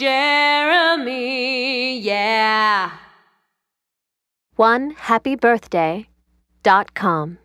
Jeremy, yeah. One happy birthday dot com.